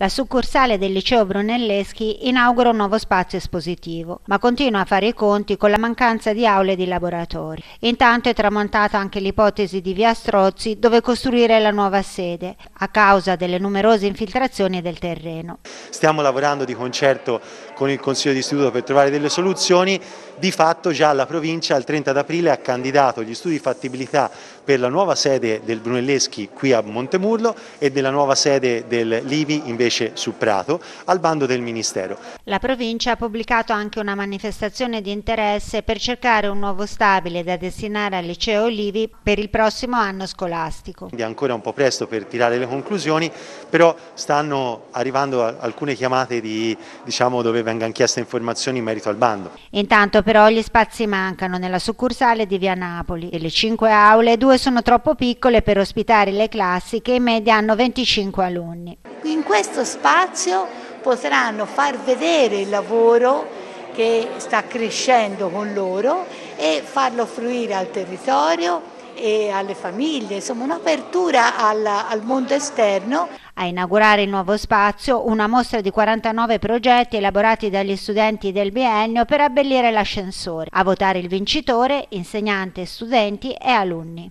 La succursale del liceo Brunelleschi inaugura un nuovo spazio espositivo, ma continua a fare i conti con la mancanza di aule e di laboratori. Intanto è tramontata anche l'ipotesi di via Strozzi dove costruire la nuova sede, a causa delle numerose infiltrazioni del terreno. Stiamo lavorando di concerto con il Consiglio di Istituto per trovare delle soluzioni. Di fatto già la provincia al 30 aprile ha candidato gli studi di fattibilità per la nuova sede del Brunelleschi qui a Montemurlo e della nuova sede del Livi invece su Prato al bando del Ministero. La provincia ha pubblicato anche una manifestazione di interesse per cercare un nuovo stabile da destinare al liceo Livi per il prossimo anno scolastico. È ancora un po' presto per tirare le conclusioni, però stanno arrivando alcune chiamate di, diciamo, dove vengano chieste informazioni in merito al bando. Intanto però gli spazi mancano nella succursale di Via Napoli. Delle cinque aule, due sono troppo piccole per ospitare le classi che in media hanno 25 alunni. Questo spazio potranno far vedere il lavoro che sta crescendo con loro e farlo fruire al territorio e alle famiglie, insomma un'apertura al, al mondo esterno. A inaugurare il nuovo spazio una mostra di 49 progetti elaborati dagli studenti del biennio per abbellire l'ascensore. A votare il vincitore, insegnanti, studenti e alunni.